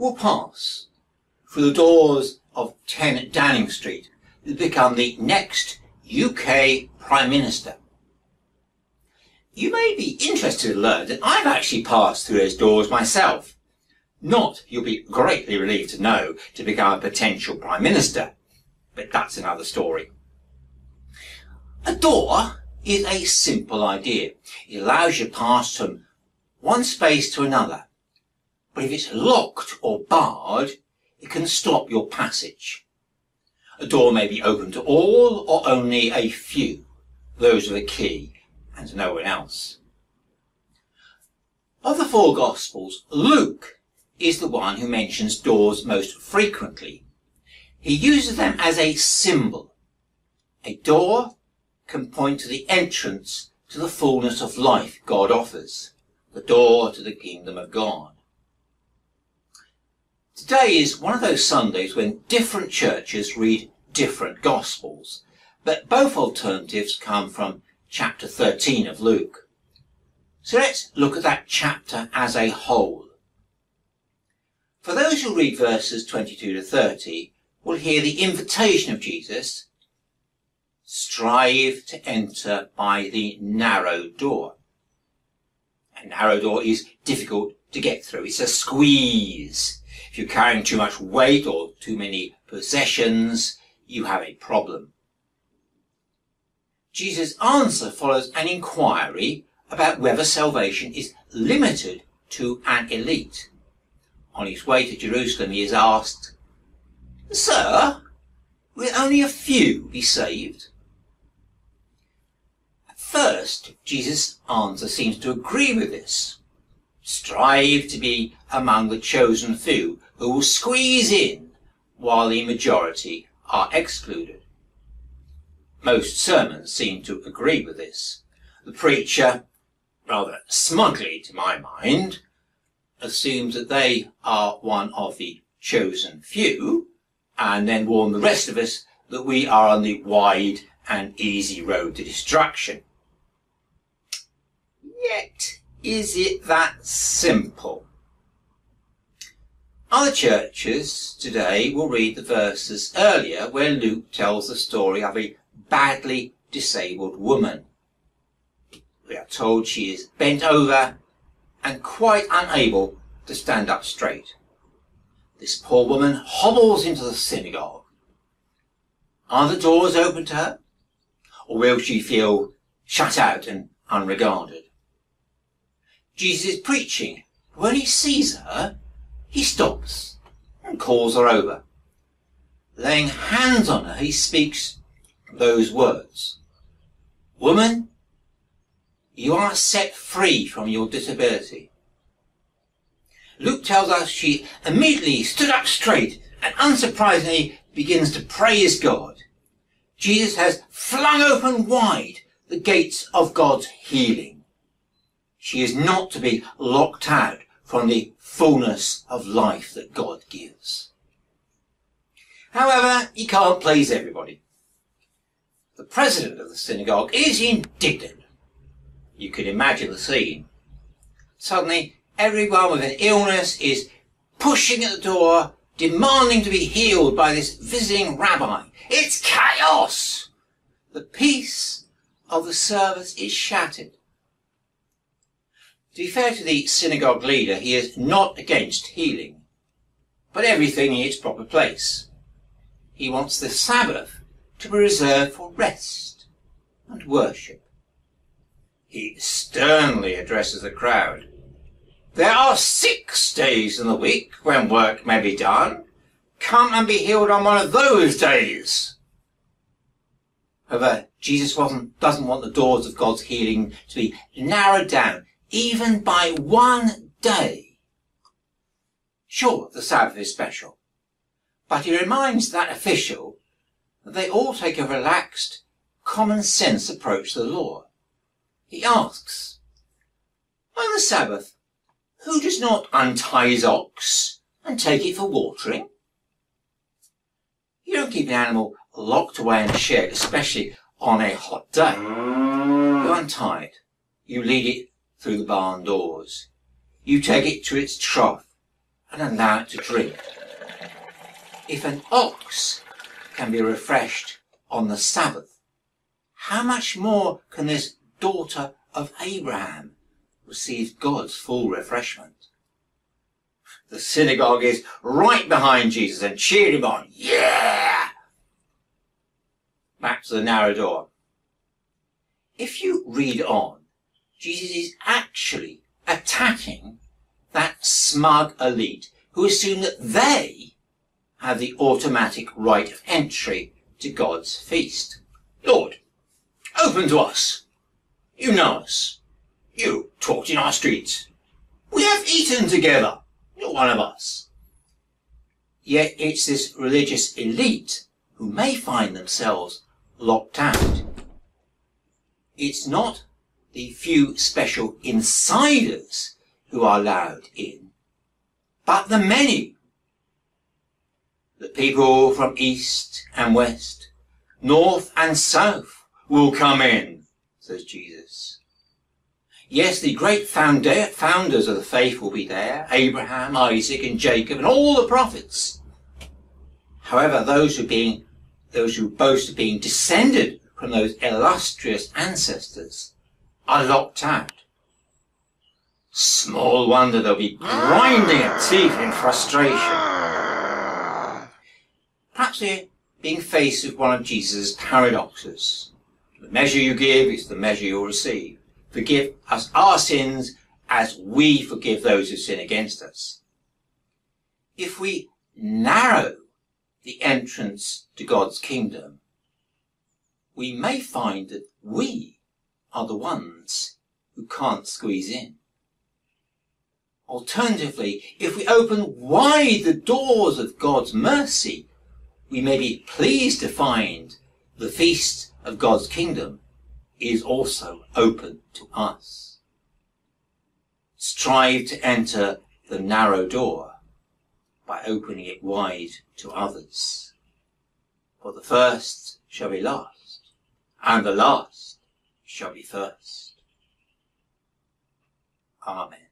will pass through the doors of 10 Downing Street to become the next UK Prime Minister. You may be interested to learn that I've actually passed through those doors myself. Not, you'll be greatly relieved to know, to become a potential Prime Minister. But that's another story. A door is a simple idea. It allows you to pass from one space to another. But if it's locked or barred, it can stop your passage. A door may be open to all or only a few, those with a key, and no one else. Of the four Gospels, Luke is the one who mentions doors most frequently. He uses them as a symbol. A door can point to the entrance to the fullness of life God offers, the door to the kingdom of God. Today is one of those Sundays when different churches read different Gospels, but both alternatives come from chapter 13 of Luke. So let's look at that chapter as a whole. For those who read verses 22 to 30 will hear the invitation of Jesus strive to enter by the narrow door. A narrow door is difficult to get through. It's a squeeze. If you're carrying too much weight or too many possessions, you have a problem. Jesus' answer follows an inquiry about whether salvation is limited to an elite. On his way to Jerusalem, he is asked, Sir, will only a few be saved? At First, Jesus' answer seems to agree with this. Strive to be among the chosen few who will squeeze in while the majority are excluded. Most sermons seem to agree with this. The preacher, rather smugly to my mind, assumes that they are one of the chosen few and then warn the rest of us that we are on the wide and easy road to destruction. Yet, is it that simple? Other churches today will read the verses earlier where Luke tells the story of a badly disabled woman. We are told she is bent over and quite unable to stand up straight. This poor woman hobbles into the synagogue. Are the doors open to her? Or will she feel shut out and unregarded? Jesus is preaching. When he sees her, he stops and calls her over. Laying hands on her, he speaks those words. Woman, you are set free from your disability. Luke tells us she immediately stood up straight and unsurprisingly begins to praise God. Jesus has flung open wide the gates of God's healing. She is not to be locked out from the fullness of life that God gives. However, he can't please everybody. The president of the synagogue is indignant. You can imagine the scene. Suddenly, everyone with an illness is pushing at the door, demanding to be healed by this visiting rabbi. It's chaos! The peace of the service is shattered. To be fair to the synagogue leader, he is not against healing, but everything in its proper place. He wants the Sabbath to be reserved for rest and worship. He sternly addresses the crowd. There are six days in the week when work may be done. Come and be healed on one of those days. However, Jesus doesn't want the doors of God's healing to be narrowed down even by one day. Sure, the Sabbath is special, but he reminds that official that they all take a relaxed, common sense approach to the law. He asks, on the Sabbath, who does not untie his ox and take it for watering? You don't keep an animal locked away in a shed, especially on a hot day. You untie it. You lead it through the barn doors. You take it to its trough and allow it to drink. If an ox can be refreshed on the Sabbath, how much more can this daughter of Abraham receive God's full refreshment? The synagogue is right behind Jesus and cheered him on. Yeah! Back to the narrow door. If you read on, Jesus is actually attacking that smug elite who assume that they have the automatic right of entry to God's feast. Lord, open to us. You know us. You talked in our streets. We have eaten together. You're one of us. Yet it's this religious elite who may find themselves locked out. It's not the few special insiders who are allowed in, but the many. The people from east and west, north and south will come in, says Jesus. Yes, the great founder, founders of the faith will be there, Abraham, Isaac and Jacob and all the prophets. However, those who being, those who boast of being descended from those illustrious ancestors are locked out. Small wonder they'll be grinding their teeth in frustration. Perhaps they're being faced with one of Jesus' paradoxes. The measure you give is the measure you'll receive. Forgive us our sins as we forgive those who sin against us. If we narrow the entrance to God's kingdom, we may find that we are the ones who can't squeeze in. Alternatively, if we open wide the doors of God's mercy, we may be pleased to find the feast of God's kingdom is also open to us. Strive to enter the narrow door by opening it wide to others. For the first shall be last, and the last shall be first. Amen.